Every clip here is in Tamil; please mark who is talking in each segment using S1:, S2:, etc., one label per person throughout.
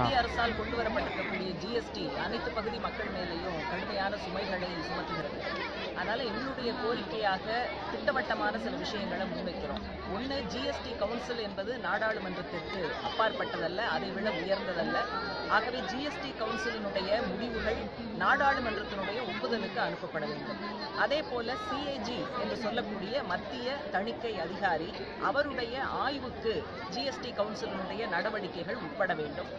S1: மத்திய அரசால் கொண்டு வரப்பட்டிருக்கக்கூடிய ஜிஎஸ்டி அனைத்து பகுதி மக்கள் மேலேயும் கடுமையான சுமைகளை சுமத்துகிறது. அதனால எங்களுடைய கோரிக்கையாக திட்டவட்டமான சில விஷயங்களை முன்வைக்கிறோம். ஒன்று ஜிஎஸ்டி கவுன்சில் என்பது நாடாளுமன்றத்திற்கு அப்பாற்பட்டதல்ல அதை விட உயர்ந்ததல்ல. ஆகவே ஜிஎஸ்டி கவுன்சிலினுடைய முடிவுகள் நாடாளுமன்றத்தினுடைய ஒப்புதலுக்கு அனுப்பப்பட வேண்டும். அதே போல சிஏஜி என்று சொல்லக்கூடிய மத்திய தணிக்கை அதிகாரி அவருடைய ஆய்வுக்கு ஜிஎஸ்டி கவுன்சிலினுடைய நடவடிக்கைகள் உட்பட வேண்டும்.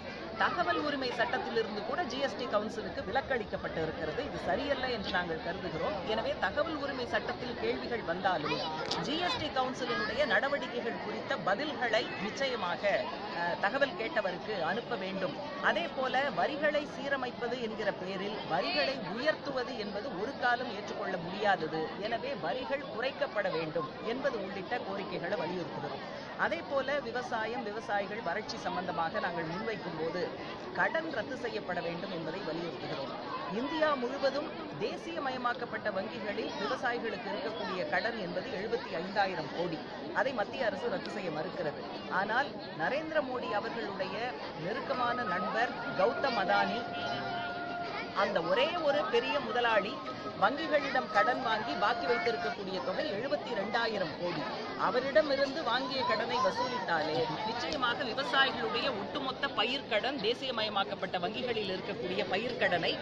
S1: தகவல் உரிமை சட்டத்திலிருந்து கூட ஜிஎஸ்டி கவுன்சிலுக்கு விலக்களிக்கப்பட்டு இருக்கிறது. இது சரியல்ல என்று நாங்கள் கருதுகிறோம். எனவே தகவல் உரிமை சட்டத்தில் கேள்விகள் வந்தாலும் ஜிஎஸ்டி கவுன்சிலினுடைய நடவடிக்கைகள் குறித்த பதில்களை நிச்சயமாக தகவல் கேட்டவருக்கு அனுப்ப வேண்டும். அதே அதே போல வரிகளை சீரமைப்பது என்கிற பெயரில் வரிகளை உயர்த்துவது என்பது ஒரு காலம் ஏற்றுக்கொள்ள முடியாதது. எனவே வரிகள் குறைக்கப்பட வேண்டும் என்பது உள்ளிட்ட கோரிக்கைகளை வலியுறுத்துகிறோம். அதே போல விவசாயம் விவசாயிகள் வறட்சி சம்பந்தமாக நாங்கள் முன்வைக்கும் போது கடன் ரத்து செய்யப்பட வேண்டும் என்பதை வலியுறுத்துகிறோம். இந்தியா முழுவதும் தேசியமயமாக்கப்பட்ட வங்கிகளில் விவசாயிகளுக்கு இருக்கக்கூடிய கடன் என்பது எழுபத்தி ஐந்தாயிரம் கோடி. அதை மத்திய அரசு ரத்து செய்ய மறுக்கிறது. ஆனால் நரேந்திர மோடி அவர்களுடைய நெருக்கமான நண்பர் கௌதம் அதானி அந்த ஒரே ஒரு பெரிய முதலாளி வங்கிகளிடம் கடன் வாங்கி பாக்கி வைத்திருக்கக்கூடிய தொகை எழுபத்தி ரெண்டாயிரம் கோடி. அவரிடமிருந்து வாங்கிய கடனை வசூலித்தாலே நிச்சயமாக விவசாயிகளுடைய ஒட்டுமொத்த பயிர்க்கடன் தேசியமயமாக்கப்பட்ட வங்கிகளில் இருக்கக்கூடிய பயிர்க்கடனை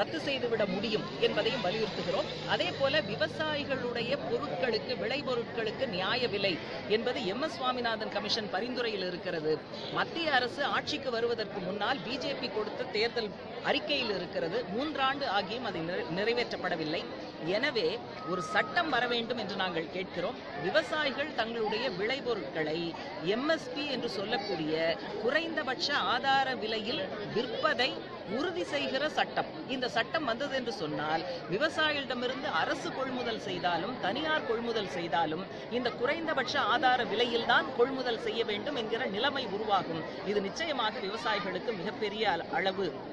S1: ரத்து செய்துவிட முடியும் என்பதையும் வலியுறுத்துகிறோம். அதே போல விவசாயிகளுடைய பொருட்களுக்கு விளைபொருட்களுக்கு நியாய விலை என்பது எம். எஸ். சுவாமிநாதன் கமிஷன் பரிந்துரையில் இருக்கிறது. மத்திய அரசு ஆட்சிக்கு வருவதற்கு முன்னால் பிஜேபி கொடுத்த தேர்தல் அறிக்கையில் இருக்கிறது. மூன்றாண்டு ஆகியும் அது நிறை- நிறைவேற்றப்படவில்லை. எனவே ஒரு சட்டம் வர வேண்டும் என்று நாங்கள் கேட்கிறோம். விவசாயிகள் தங்களுடைய விளைபொருட்களை எம்எஸ்பி என்று சொல்லக்கூடிய குறைந்தபட்ச ஆதார விலையில் விற்பதை உறுதி செய்கிற சட்டம். இந்த சட்டம் வந்தது என்று சொன்னால் விவசாயிகளிடமிருந்து அரசு கொள்முதல் செய்தாலும் தனியார் கொள்முதல் செய்தாலும் இந்த குறைந்தபட்ச ஆதார விலையில் தான் கொள்முதல் செய்ய வேண்டும் என்கிற நிலைமை உருவாகும். இது நிச்சயமாக விவசாயிகளுக்கு மிகப்பெரிய அள- அளவு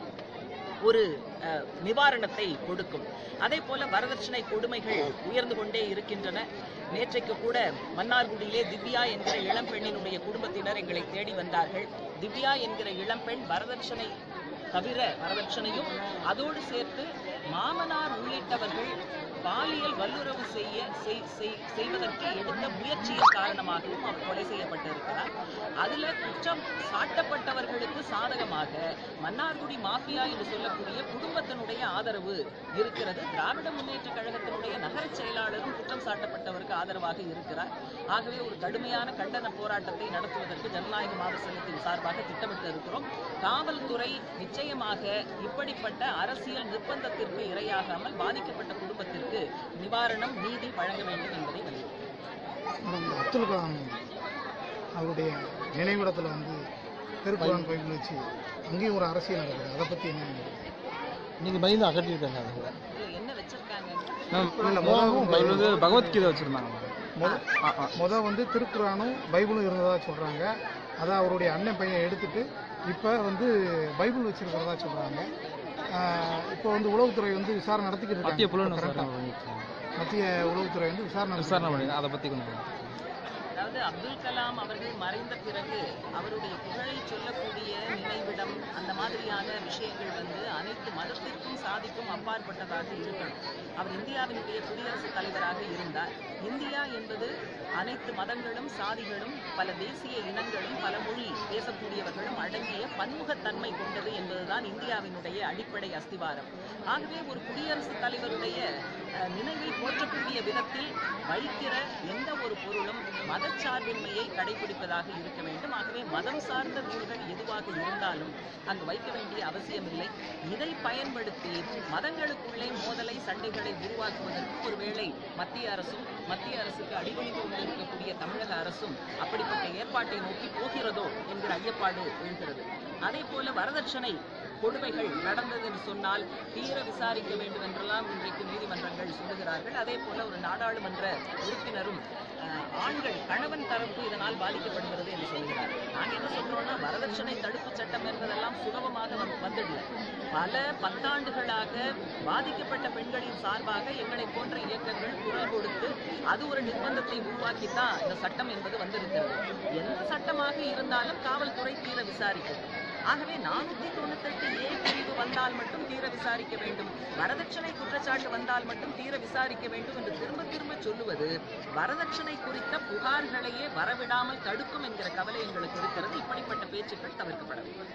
S1: ஒரு அஹ், நிவாரணத்தை கொடுக்கும். அதே போல வரதட்சணை கொடுமைகள் உயர்ந்து கொண்டே இருக்கின்றன. நேற்றைக்கு கூட மன்னார்குடியிலே திவ்யா என்ற இளம்பெண்ணினுடைய குடும்பத்தினர் எங்களை தேடி வந்தார்கள். திவ்யா என்கிற இளம்பெண் வரதட்சணை தவிர வரதட்சணையும் அதோடு சேர்த்து மாமனார் உள்ளிட்டவர்கள் பாலியல் வல்லுறவு செய்ய செய்வதற்கு எடுத்த முயற்சியின் காரணமாகவும் அவர் கொலை செய்யப்பட்டிருக்கிறார். அதுல குற்றம் சாட்டப்பட்டவர்களுக்கு சாதகமாக மன்னார்குடி மாஃபியா என்று சொல்லக்கூடிய குடும்பத்தினுடைய ஆதரவு இருக்கிறது. திராவிட முன்னேற்ற கழகத்தினுடைய நகர செயலாளரும் குற்றம் சாட்டப்பட்டவருக்கு ஆதரவாக இருக்கிறார். ஆகவே ஒரு கடுமையான கண்டன போராட்டத்தை நடத்துவதற்கு ஜனநாயக மாவட்ட சங்கத்தின் சார்பாக திட்டமிட்டு இருக்கிறோம் காவல்துறை நிச்சயமாக இப்படிப்பட்ட அரசியல் நிர்பந்தத்திற்கு இரையாகாமல் பாதிக்கப்பட்ட குடும்பத்திற்கு நிவாரணம் நீதி வழங்க வேண்டும் என்பதை வலியுறுத்துகிறோம்
S2: மேடம் அப்துல் கலாம் அவருடைய நினைவிடத்தில் வந்து திருக்குறான் பைபிள் வச்சு அங்கேயும் ஒரு அரசியல் நடக்குது. அதை பற்றி என்ன?
S3: இன்னைக்கு பயந்து அகற்றிருக்காங்க அது கூட
S1: என்ன வச்சிருக்காங்க?
S3: பகவத்கீதை வச்சிருந்தாங்க.
S2: முத வந்து திருக்குறானும் பைபிளும் இருந்ததா சொல்கிறாங்க அதை அவருடைய அண்ணன் பையன் எடுத்துட்டு இப்போ வந்து பைபிள் வச்சிருக்கிறதா சொல்கிறாங்க இப்போ வந்து உளவுத்துறை வந்து விசாரணை நடத்திக்கிட்டு
S3: மத்திய
S2: இருக்காங்க. மத்திய உளவுத்துறை வந்து விசாரணை
S3: விசாரணை பண்ணி அதை பத்தி கொஞ்சம்
S1: அதாவது அப்துல் கலாம் அவர்கள் மறைந்த பிறகு அவருடைய புகழை சொல்லக்கூடிய நினைவிடம் அந்த மாதிரியான விஷயங்கள் வந்து அனைத்து மதத்திற்கும் சாதிக்கும் அப்பாற்பட்டதாக இருக்கணும் அவர் இந்தியாவினுடைய குடியரசுத் தலைவராக இருந்தார். இந்தியா என்பது அனைத்து மதங்களும் சாதிகளும் பல தேசிய இனங்களும் பல மொழி பேசக்கூடியவர்களும் அடங்கிய பன்முகத்தன்மை கொண்டது என்பதுதான் இந்தியாவினுடைய அடிப்படை அஸ்திவாரம். ஆகவே ஒரு குடியரசுத் தலைவருடைய நினைவை போற்றக்கூடிய விதத்தில் வைக்கிற எந்த ஒரு பொருளும் மத மதச்சார்பின்மையை கடைபிடிப்பதாக இருக்க வேண்டும். ஆகவே மதம் சார்ந்த நூல்கள் எதுவாக இருந்தாலும் அங்கு வைக்க வேண்டிய அவசியமில்லை. இதை பயன்படுத்தி மதங்களுக்குள்ளே மோதலை சண்டைகளை உருவாக்குவதற்கு ஒருவேளை மத்திய அரசும் மத்திய அரசுக்கு அடிபணிந்து கொண்டிருக்கக்கூடிய தமிழக அரசும் அப்படிப்பட்ட ஏற்பாட்டை நோக்கி போகிறதோ என்கிற ஐயப்பாடு எழுகிறது. அதே போல வரதட்சணை கொடுமைகள் நடந்தது என்று சொன்னால் தீர விசாரிக்க வேண்டும் என்றெல்லாம் இன்றைக்கு நீதிமன்றங்கள் சொல்லுகிறார்கள். அதே போல ஒரு நாடாளுமன்ற உறுப்பினரும் ஆண்கள் கணவன் தரப்பு இதனால் பாதிக்கப்படுகிறது என்று சொல்கிறார். நாங்க என்ன சொல்றோம்னா வரதட்சணை தடுப்பு சட்டம் என்பதெல்லாம் சுலபமாக வந்துடல. பல பத்தாண்டுகளாக பாதிக்கப்பட்ட பெண்களின் சார்பாக எங்களை போன்ற இயக்கங்கள் குரல் கொடுத்து அது ஒரு நிர்பந்தத்தை உருவாக்கித்தான் இந்த சட்டம் என்பது வந்திருக்கிறது. எந்த சட்டமாக இருந்தாலும் காவல்துறை தீர விசாரிக்கும். ஆகவே நானூத்தி தொண்ணூத்தெட்டு ஏ பிரிவு வந்தால் மட்டும் தீர விசாரிக்க வேண்டும். வரதட்சணை குற்றச்சாட்டு வந்தால் மட்டும் தீர விசாரிக்க வேண்டும் என்று திரும்ப திரும்ப சொல்லுவது வரதட்சணை குறித்த புகார்களையே வரவிடாமல் தடுக்கும் என்கிற கவலை எங்களுக்கு இருக்கிறது. இப்படிப்பட்ட பேச்சுக்கள் தவிர்க்கப்பட வேண்டும்.